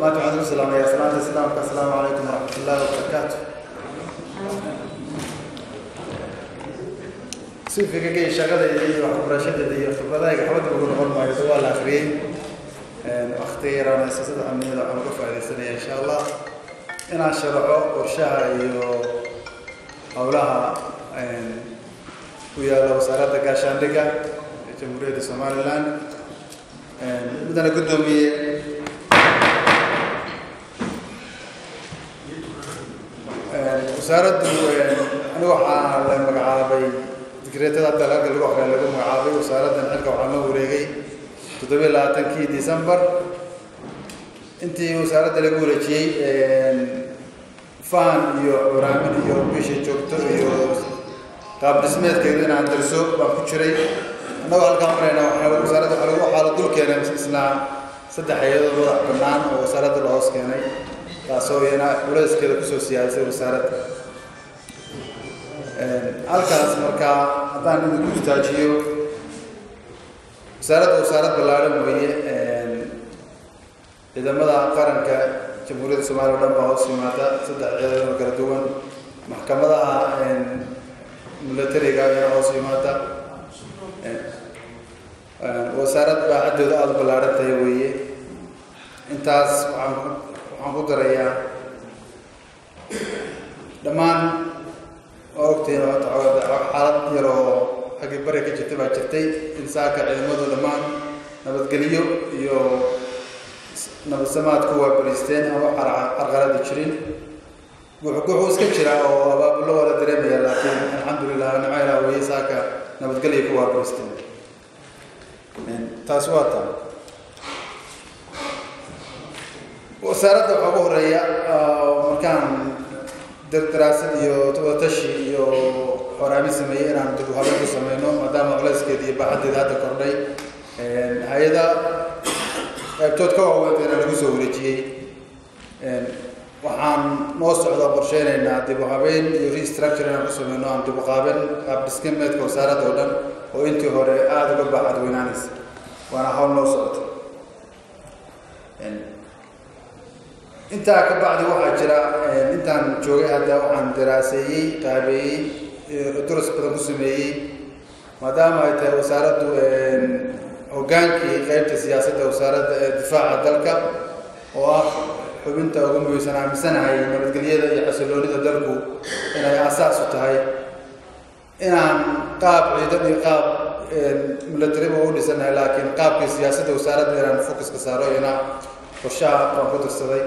maanta waxaan ugu salaamayaa salaanta islaamka asalaamu calaykum waraxmat ullaahi wabarakaatu sifigaga iyo shaqadayda iyo waxbarashadeeda iyo khibradahayga xabadda ugu noqon maayo de waa la akriyey waktiga yaraana siisada amniyada waxaan uga faaidaysanaya insha allah inaan sharaxo qorshaha iyo howlaha ku yaalla wasaaradda gaashaandhigga ee jamhuuriyadda somaliland. Mudana guddoomiye wasaaraddu anigu waxaa la magacaabay digreetada hadda halka lagu aqriya lagu magacaabay wasaaraddan xilka waxaa loo wareegay toddobiyo labaatankii december. Intii wasaaradda lagu wareejiyey fahan iyo baraamin iyo bisha joogto iyo qaab dhismeedkeedu inaan darso baan ku jiray. Annagoo halkaan marayna wasaaradda waxaa lagu waxaa la dul keenay isla saddex hay'adoo madax bannaan oo wasaaradda la hoos keenay taasoo iyana culeyskeeda ku soo siyaasay wasaaradda halkaas markaa haddaan idinku istaajiyo wasaaradda wasaarad ballaadhan weeye ciidamada qaranka jamhuuriyadda soomaliya o dhan baa hoos yimaada. Saddex ciidamoo kala duwan maxkamadaha milatariga ayaa hoos yimaada. Wasaarad baa xaddooda aada u ballaadhan tahay weeye intaas waxaan ku darayaa dhammaan ogtihiin xaalad yar oo xaggii bari ka jirta baa jirtay. Insaanka ciidamadu dhammaan nabadgelyo iyo nabadsamaadku waa bariisteen aan wax carqalada jirin. Guuxguuxuu iska jira oo abaabullo waa la dareemaya laakiin alxamdulilah nimco ilaa weye saaka nabadgelya ku waa bariisteen. Taas waa taa wasaaradda waxaa ugu horreeya markaan daraasad iyo watashi iyo horaamin sameeyey inaan dib u habeen ku sameyno maadaama culeyskeeda iyo baaxadeeda hadda kordhay. Hay'ada qaybtood ka waaweynteena lagu soo wareejiyey. Waxaan noo socda qorsheynaynaa dib u habeen iyo restructure inaan ku sameyno aan dib u qaaben qaab dhismeedka wasaaradda oo dhan oo intii hore aada uga baaxad weynaanaysa. Waana hawl noo socota intaa ka bacdi waxaa jira intaan joogay hadda waxaan daraaseeyey qaabeeyey duras badan ku sameeyey. Maadaama ay tahay wasaaraddu hoggaankii qeybta siyaasadda wasaaradda ee difaaca dalka oo ah xubinta ugu muhiimsan aaminsanahay nabadgelyada iyo xasiloonida dalku inay asaas u tahay. Inaan qaab ciidan iyo qaab milatariba u dhisanahay laakiin qaabkii siyaasadda wasaaradda inaan focuska saaro ina qorshaha waan ku dirsaday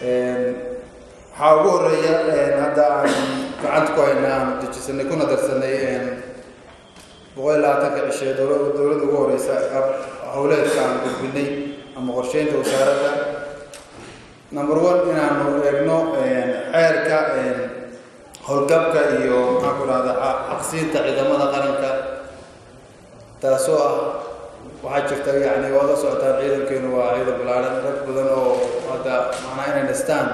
waxaa ugu horreeya hadda aan gacanta ku hayna aan dejisanay kuna darsanay boqol iyo labaatanka cishe dowladda ugu horeysa howleedka aan gudbinay ama qorsheynta wasaaradda. Number one inaanu eegno xeerka howlgabka iyo maxaan ku rahda xaqsiinta ciidamada qaranka taasoo ah waxaa jirta yani waad la socotaan ciidankeenu waa ciidan balaaran rag badan oo hadda macnaa inay dhistaan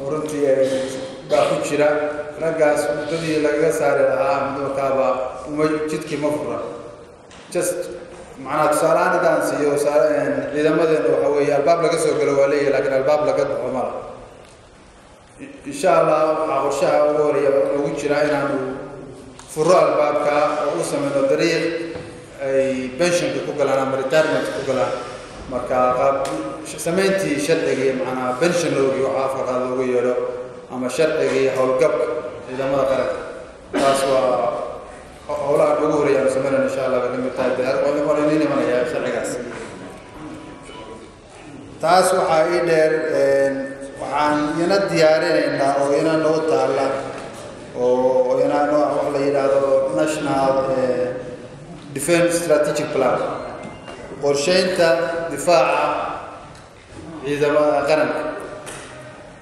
oo runtii ay baa ku jira raggaas muddadii lagaga saari lahaa midakaaba uma jidkii ma fura just macnaa tusaalehaan hadaan siiyo ciidamadeena waxa weeye albaab laga soo galo waa leeyahy lakiin albaab laga baxo mala insha allah waxaa qorshaha ugu horeeya lagu jiraa inaanu furo albaabka oo u sameyno dariiq ay pensionka ku galaan ama retirement ku galaan. Marka qaab samayntii sharcigii macnaa pension loogi waxa afka qaad loogu yeedho ama sharcigii howlgabka ciidamada qaranka taas waa howlaha ugu horreeya aanu sameynayno insha allah bay ka mid tahay waa inin imanaya sharcigaas. Taas waxaa ii dheer waxaan ina diyaarinaynaa oo ina noo taalla oo ina wax la yidhaahdo national defense strategic plan. Qorsheynta difaaca ciidamada qaranka.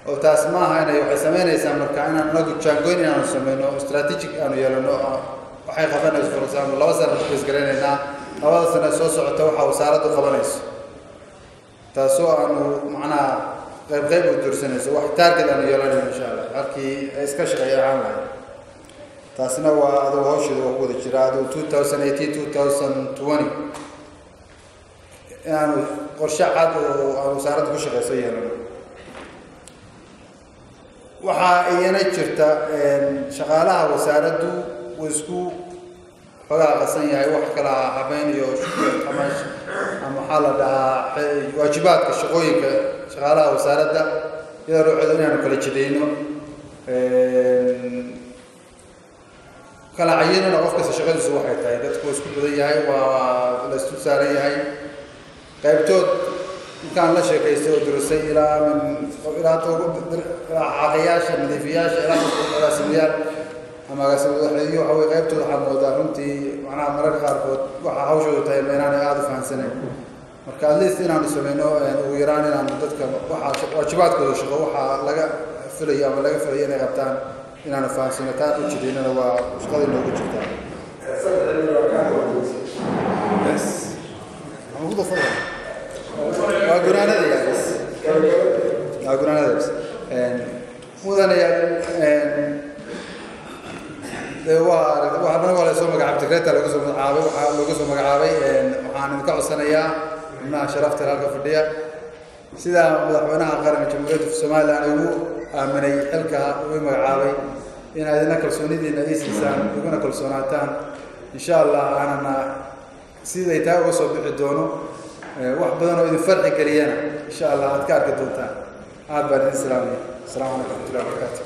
Oo taas ma aha inay waxay sameynaysaa marka inaan anagu jaangoyn inaanu sameyno strategic aanu yeelano waxay qabanayso for example laba sana bas garanaynaa labada sana soo socota waxaa wasaaraddu qabanayso. Taasoo aanu macnaha qayb qayb u dursanayso wax target aanu yeelanayno insha allah. Halkii ay iska shaqeey ahaan lahayd taasina waa aduu hawsheeda waa ku wada jira aduu two thousand eighteen two thousand twenty. Inaanu qorshe cad oo aan wasaaradda ku shaqeyso yeelano waxaa iyana jirta shaqaalaha wasaaraddu uu isku xogaa qasan yahay wax kala habeyn iyo ama maxaa la dhahaa waajibaadka shaqooyinka shaqaalaha wasaaradda. Iyadoo ruuxeeda inaanu kala jidayno kala cayinana qof kasta shaqadiisu waxay tahay dadku waa isku badan yahay waa la isku saaran yahay qaybtood intaan la sheekaystay oo durusay ilaa ilaa xaaqayaasha nadiifiyaasha ilaa agaasimayaal ama agaasimawaxeeyo waxa wey qaybtooda waxaa moodaa runtii macnaha mararka qaarkood waxa hawshoodu tahay ma inaanay aada u fahamsanayn marka at least inaanu sameyno ugu yaraan inaanu dadka waxaa waajibaadkooda shaqo waxaa laga filayo ama laga filayo inay qabtaan inaanu fahamsano taan u jidaynana waa shaqada inoogu jirtaa waa gunaanada yaabis waa gunaanada de waa la soo magacaabay secreta lagu soo magacaabay waxaa looga soo magacaabay waxaan idinka codsanayaa xubnaha sharafta halka fadhiya sida madaxweynaha qaranka jamhuuriyadda somaliland ugu aaminay xilka ugu magacaabay inaad idina kalsoonidiina ii siisaan iguna kalsoonaataan insha allah aanana siday taa uga soo bixi doono wax badan oo idin farxi geliyana insha allah aad ka arki doontaan. Aad baan idin salaamaya asalaamu calaykum waraxmatullahi wabarakaatu